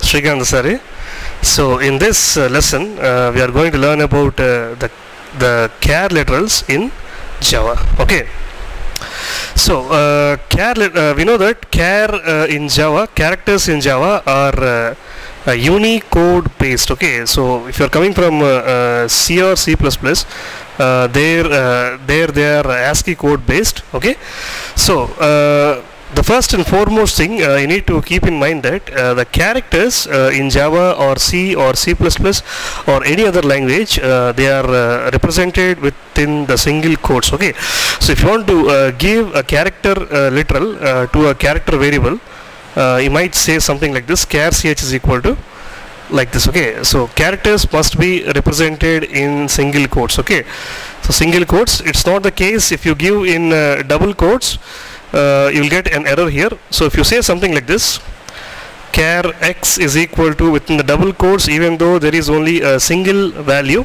Shrikant Sari. So in this uh, lesson, uh, we are going to learn about uh, the the char literals in Java. Okay. So uh, char uh, we know that char uh, in Java characters in Java are uh, Unicode based. Okay. So if you are coming from C or C++, uh, there there they are ASCII code based. Okay. So the first and foremost thing uh, you need to keep in mind that uh, the characters uh, in Java or C or C++ or any other language uh, they are uh, represented within the single quotes okay? So if you want to uh, give a character literal to a character variable you might say something like this char ch is equal to like this okay? So characters must be represented in single quotes okay? So single quotes it's not the case if you give in double quotes uh, you'll get an error here. So if you say something like this care x is equal to within the double quotes even though there is only a single value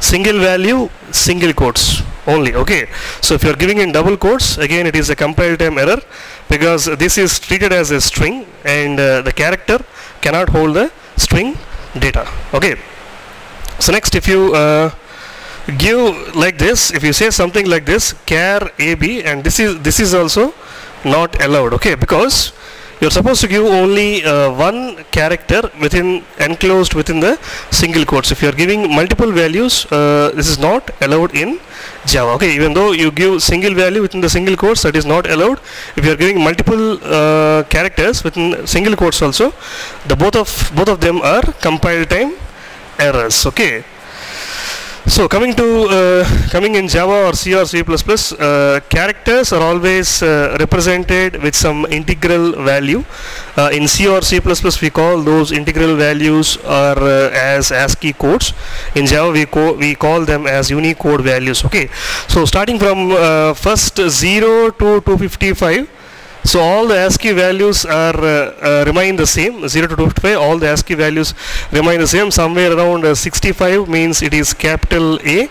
single value single quotes only okay? So if you are giving in double quotes again it is a compile time error because this is treated as a string and uh, the character cannot hold the string data okay? So next if you uh, give like this if you say something like this care ab and this is this is also not allowed okay? Because you're supposed to give only uh, one character within enclosed within the single quotes. If you're giving multiple values uh, this is not allowed in java okay? Even though you give single value within the single quotes that is not allowed. If you're giving multiple uh, characters within single quotes also the both of both of them are compile time errors okay so coming to uh, coming in Java or C or C++, uh, characters are always uh, represented with some integral value. Uh, in C or C++, we call those integral values are uh, as ASCII codes. In Java, we co- we call them as Unicode values. Okay. So starting from uh, first 0 to 255. So all the ASCII values are uh, uh, remain the same 0 to 255 all the ASCII values remain the same somewhere around uh, 65 means it is capital A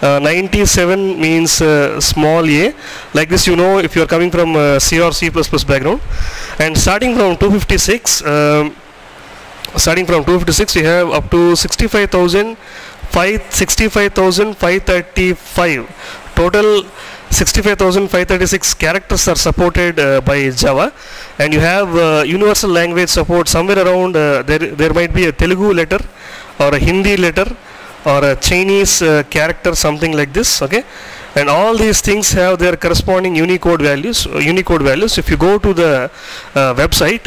uh, 97 means uh, small a. Like this you know if you are coming from uh, C or C++ background. And starting from 256 um, starting from 256 we have up to 65,000 65,535 total 65,536 characters are supported uh, by Java and you have uh, universal language support somewhere around uh, there there might be a Telugu letter or a Hindi letter or a Chinese uh, character something like this okay and all these things have their corresponding Unicode values uh, Unicode values if you go to the uh, website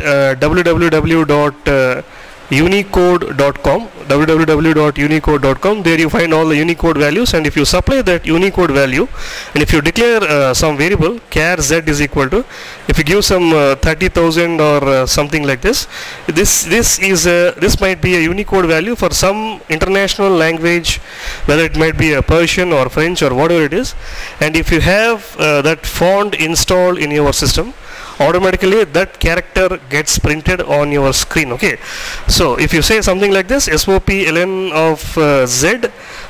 www. unicode.com www.unicode.com there you find all the unicode values and if you supply that unicode value and if you declare uh, some variable char z is equal to if you give some uh, 30000 or uh, something like this this this is a, this might be a unicode value for some international language whether it might be a persian or french or whatever it is. And if you have uh, that font installed in your system automatically that character gets printed on your screen okay? So if you say something like this sop ln of uh, z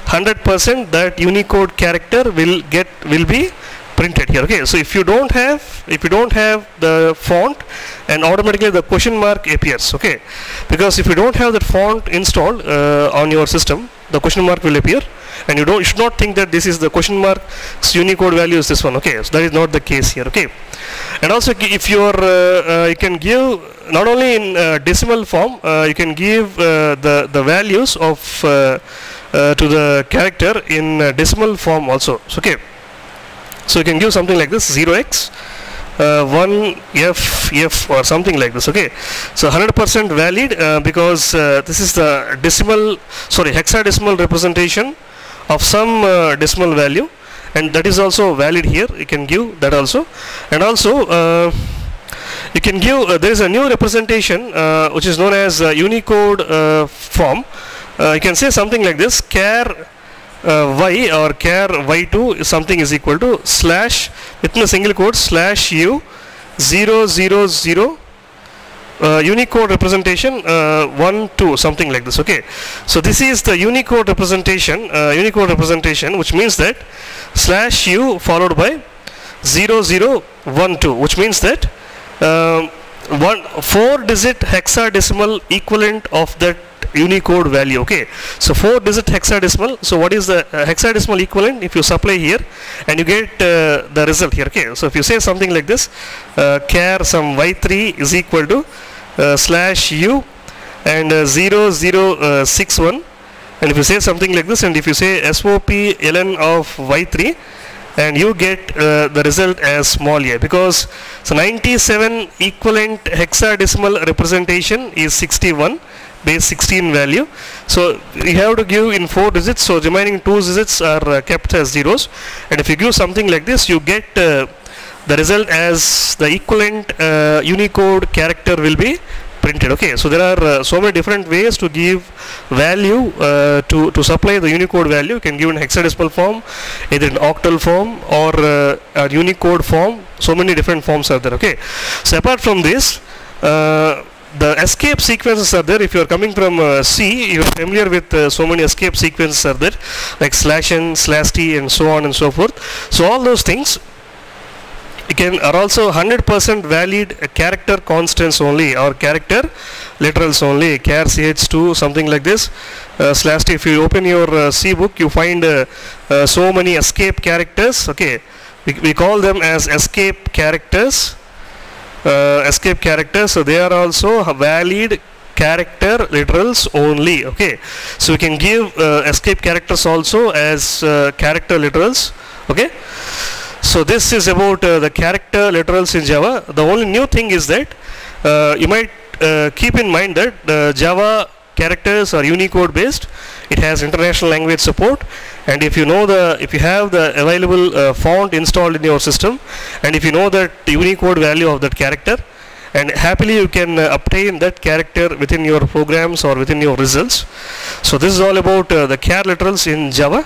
100% that unicode character will get will be printed here okay? So if you don't have if you don't have the font and automatically the question mark appears okay? Because if you don't have that font installed uh, on your system the question mark will appear. And you don't you should not think that this is the question mark unicode value is this one. Okay so that is not the case here. Okay. And also if you are uh, uh, you can give not only in uh, decimal form uh, you can give uh, the the values of uh, to the character in decimal form also. So, okay. So you can give something like this 0x uh, 1 f f or something like this okay? So 100% valid uh, because uh, this is the decimal sorry hexadecimal representation of some uh, decimal value and that is also valid here you can give that also. And also uh, you can give uh, there is a new representation uh, which is known as uh, unicode uh, form. Uh, you can say something like this char uh, y or char y2 something is equal to slash within a single quote slash u 000 uh, Unicode representation uh, 1 2 something like this okay. So this is the Unicode representation uh, Unicode representation which means that slash u followed by 0012 which means that um, one four digit hexadecimal equivalent of that unicode value okay? So four digit hexadecimal. So what is the uh, hexadecimal equivalent? If you supply here and you get uh, the result here okay? So if you say something like this uh, char some y3 is equal to uh, slash u and uh, 0061 and if you say something like this and if you say SOP ln of y3 and you get uh, the result as small a. Because so 97 equivalent hexadecimal representation is 61 base 16 value. So you have to give in four digits. So remaining two digits are uh, kept as zeros. And if you give something like this you get uh, the result as the equivalent uh, unicode character will be printed. Okay. So there are uh, so many different ways to give value uh, to to supply the unicode value. You can give in hexadecimal form either in octal form or uh, unicode form. So many different forms are there. Okay. So apart from this uh, the escape sequences are there. If you are coming from uh, C you are familiar with uh, so many escape sequences are there like slash n slash t and so on and so forth. So all those things can are also 100% valid uh, character constants only or character literals only. Char ch2 something like this. Uh, slash t if you open your uh, c book you find uh, so many escape characters okay? We, we call them as escape characters uh, escape characters. So they are also valid character literals only. Okay. So we can give uh, escape characters also as uh, character literals. Okay. So this is about uh, the character literals in Java. The only new thing is that uh, you might uh, keep in mind that uh, Java characters are Unicode based it has international language support and if you know the if you have the available uh, font installed in your system and if you know that Unicode value of that character and happily you can uh, obtain that character within your programs or within your results. So this is all about uh, the char literals in Java